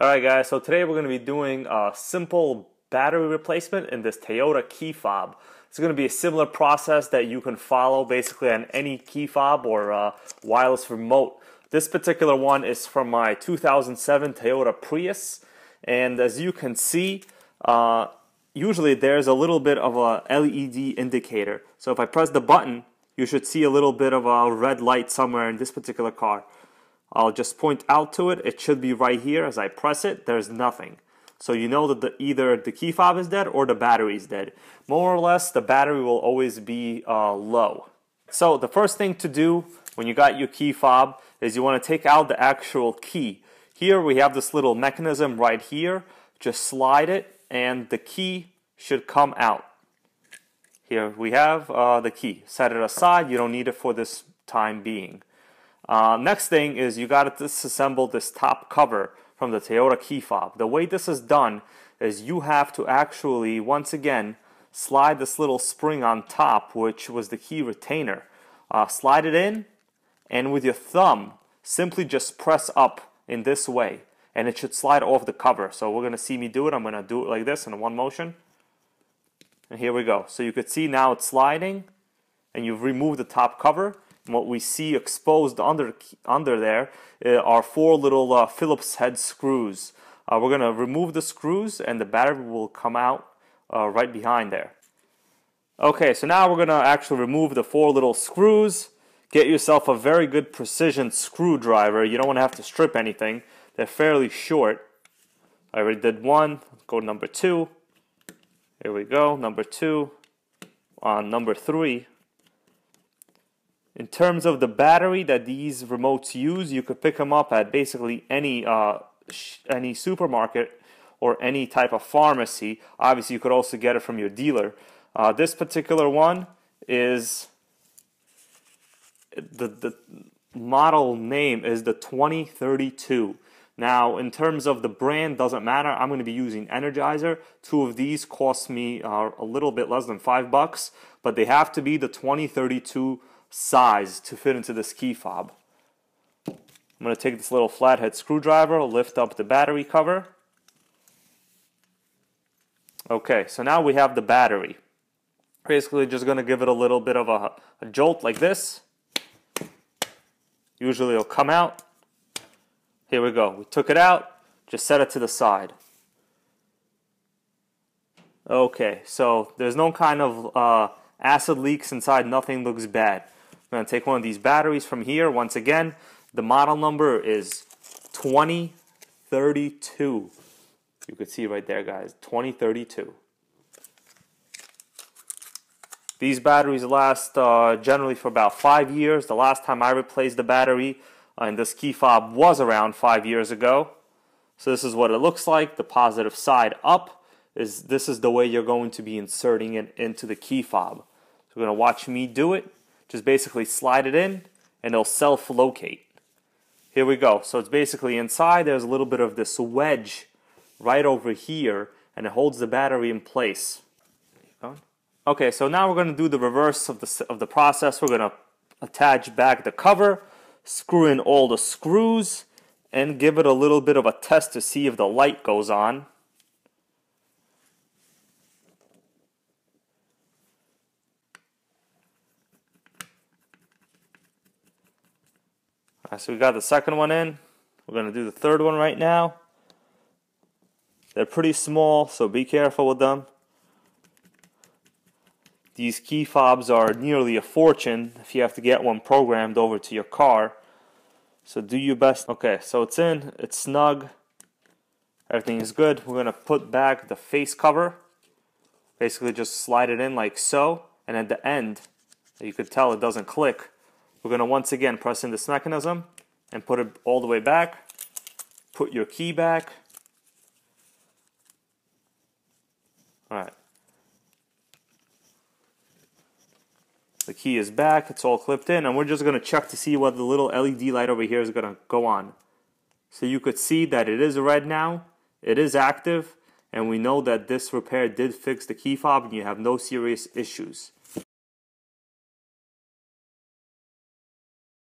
Alright guys, so today we're going to be doing a simple battery replacement in this Toyota key fob. It's going to be a similar process that you can follow basically on any key fob or uh, wireless remote. This particular one is from my 2007 Toyota Prius and as you can see uh, usually there's a little bit of a LED indicator. So if I press the button you should see a little bit of a red light somewhere in this particular car. I'll just point out to it. It should be right here. As I press it, there's nothing. So you know that the, either the key fob is dead or the battery is dead. More or less, the battery will always be uh, low. So the first thing to do when you got your key fob is you want to take out the actual key. Here we have this little mechanism right here. Just slide it and the key should come out. Here we have uh, the key. Set it aside. You don't need it for this time being. Uh, next thing is you got to disassemble this top cover from the Toyota key fob. The way this is done is you have to actually, once again, slide this little spring on top, which was the key retainer. Uh, slide it in, and with your thumb, simply just press up in this way, and it should slide off the cover. So we're going to see me do it. I'm going to do it like this in one motion. And here we go. So you could see now it's sliding, and you've removed the top cover what we see exposed under under there uh, are four little uh, Phillips head screws. Uh, we're going to remove the screws and the battery will come out uh, right behind there. Okay, so now we're going to actually remove the four little screws. Get yourself a very good precision screwdriver. You don't want to have to strip anything. They're fairly short. I already did one. Let's go number two. Here we go, number two. On number three, in terms of the battery that these remotes use, you could pick them up at basically any uh, any supermarket or any type of pharmacy. Obviously, you could also get it from your dealer. Uh, this particular one is the the model name is the 2032. Now, in terms of the brand, doesn't matter. I'm going to be using Energizer. Two of these cost me uh, a little bit less than five bucks, but they have to be the 2032 size to fit into this key fob. I'm going to take this little flathead screwdriver, lift up the battery cover. Okay, so now we have the battery. Basically just going to give it a little bit of a, a jolt like this. Usually it'll come out. Here we go. We took it out, just set it to the side. Okay, so there's no kind of uh, acid leaks inside, nothing looks bad. I'm going to take one of these batteries from here. Once again, the model number is 2032. You could see right there, guys, 2032. These batteries last uh, generally for about five years. The last time I replaced the battery uh, in this key fob was around five years ago. So this is what it looks like. The positive side up is this is the way you're going to be inserting it into the key fob. So we're going to watch me do it. Just basically slide it in and it'll self-locate. Here we go. So it's basically inside there's a little bit of this wedge right over here and it holds the battery in place. Okay, so now we're going to do the reverse of the, of the process. We're going to attach back the cover, screw in all the screws, and give it a little bit of a test to see if the light goes on. So we got the second one in. We're going to do the third one right now. They're pretty small, so be careful with them. These key fobs are nearly a fortune if you have to get one programmed over to your car. So do your best. Okay, so it's in, it's snug, everything is good. We're to put back the face cover. Basically just slide it in like so, and at the end, you could tell it doesn't click. We're going to once again press in this mechanism and put it all the way back. Put your key back. Alright. The key is back, it's all clipped in, and we're just going to check to see whether the little LED light over here is going to go on. So you could see that it is red now, it is active, and we know that this repair did fix the key fob and you have no serious issues.